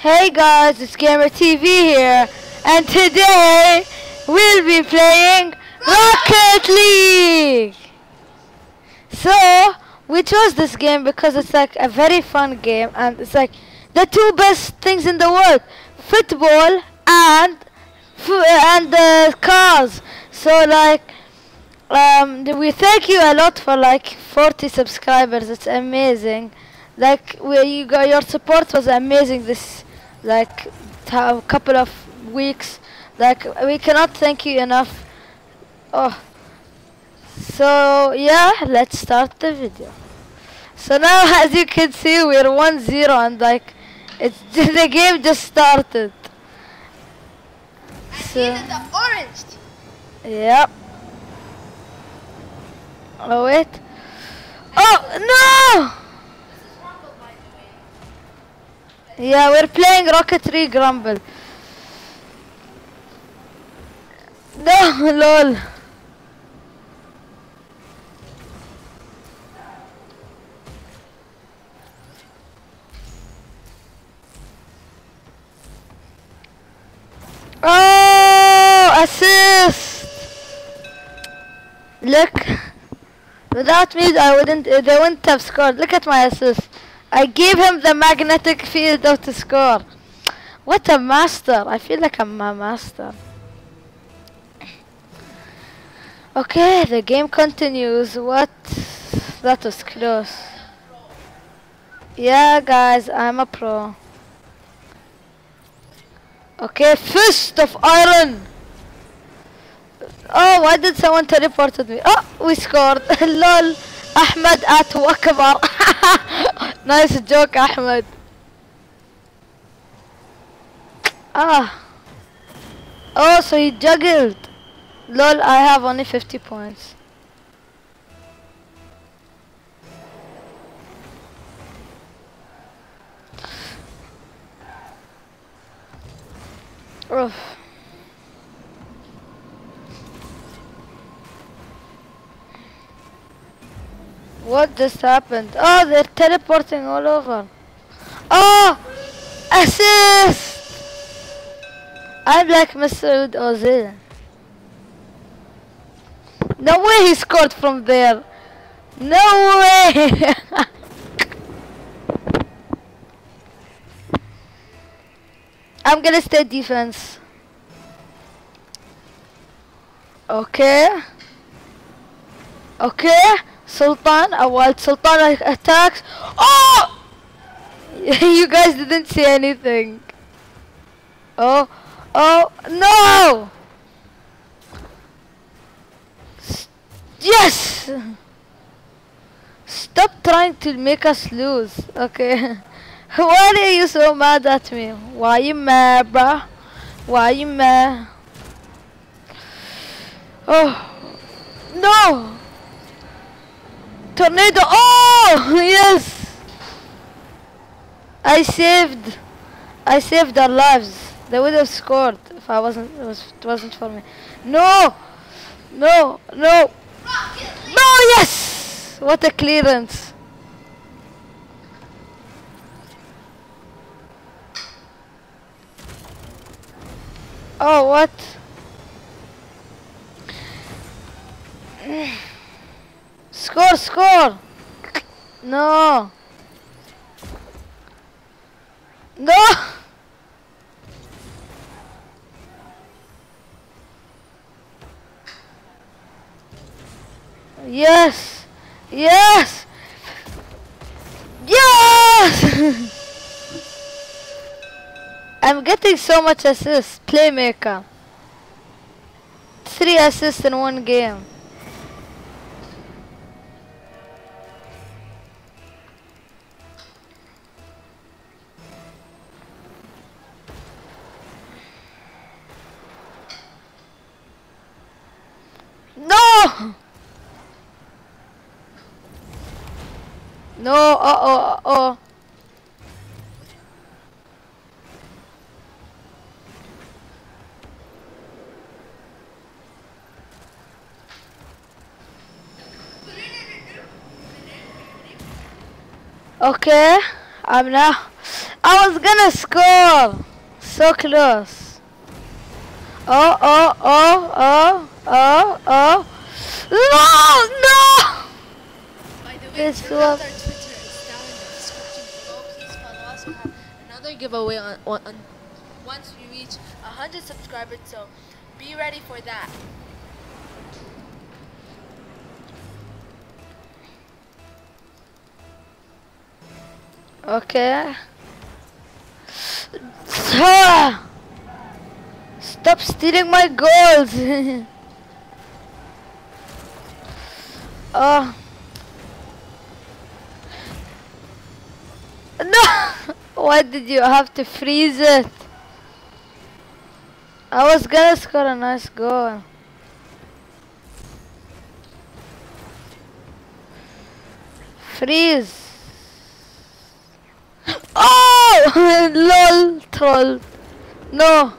Hey guys, it's Gamer TV here, and today we'll be playing Rocket League. So we chose this game because it's like a very fun game, and it's like the two best things in the world: football and and uh, cars. So like. Um, we thank you a lot for like 40 subscribers. It's amazing. Like we, you your support was amazing this like a couple of weeks. Like we cannot thank you enough. Oh, so yeah, let's start the video. So now, as you can see, we're 1-0 and like it's the game just started. I So- see the orange. Yep. Oh wait. Oh no! Yeah, we're playing Rocketry Grumble. No, lol. Oh, assist! Look, without me, I wouldn't. They wouldn't have scored. Look at my assist. I gave him the magnetic field of to score. What a master! I feel like I'm a master. Okay, the game continues. What? That was close. Yeah, guys, I'm a pro. Okay, fist of iron. Oh, why did someone teleported me? Oh, we scored. Lol. Ahmed at Akbar. nice joke, Ahmed. Ah. Oh, so he juggled. Lol, I have only 50 points. Oof. What just happened? Oh, they're teleporting all over. Oh, assist! I'm like Mr. Ozil. No way he scored from there. No way! I'm gonna stay defense. Okay. Okay. Sultan, a wild Sultan attacks. Oh! you guys didn't see anything. Oh, oh, no! Yes! Stop trying to make us lose. Okay. Why are you so mad at me? Why you mad, bruh? Why you mad? Oh, no! Tornado! Oh, yes! I saved. I saved their lives. They would have scored if I wasn't. It, was, it wasn't for me. No! No! No! No! Yes! What a clearance! Oh, what? Score, score! No! No! Yes! Yes! Yes! I'm getting so much assists. Playmaker. Three assists in one game. No, uh-oh, uh-oh. Okay. I'm now. I was gonna score. So close. Oh, oh, oh, oh, oh, oh. No, no! By the way, This was- another giveaway on, on, on once we reach 100 subscribers. So be ready for that. Okay. Stop stealing my goals. oh. No! Why did you have to freeze it? I was gonna score a nice goal. Freeze. Oh! LOL troll. No.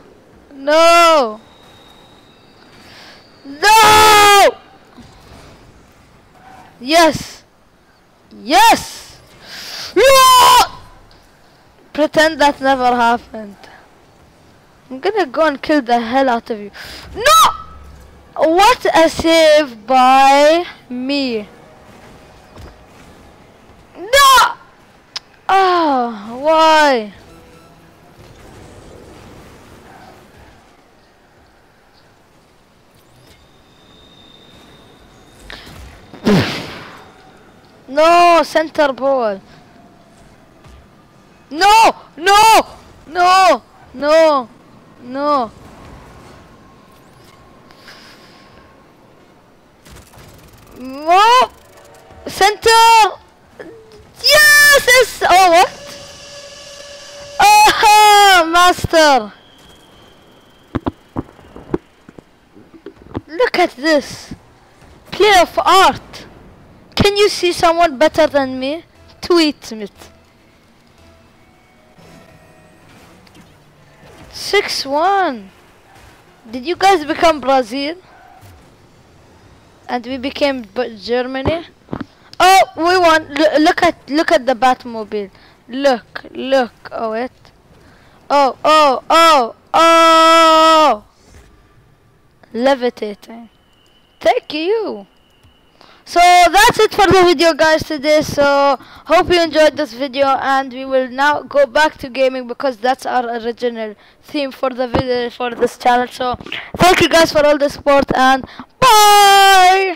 No. No! Yes. Yes! Pretend that never happened. I'm gonna go and kill the hell out of you. No! What a save by me. No! Oh, why? No, center ball. No, no, no, no, no. No, center. Yes. Oh, what? Oh, master. Look at this. Play of art. Can you see someone better than me? Tweet it. Six one. Did you guys become Brazil? And we became Germany. Oh, we won. L- look at look at the Batmobile. Look, look. Oh wait. Oh, oh, oh, oh. Levitating. Thank you. So that's it for the video guys today. So hope you enjoyed this video and we will now go back to gaming because that's our original theme for the video for this channel. So thank you guys for all the support and bye